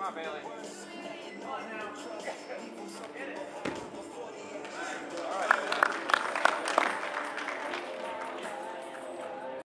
Come on, Bailey.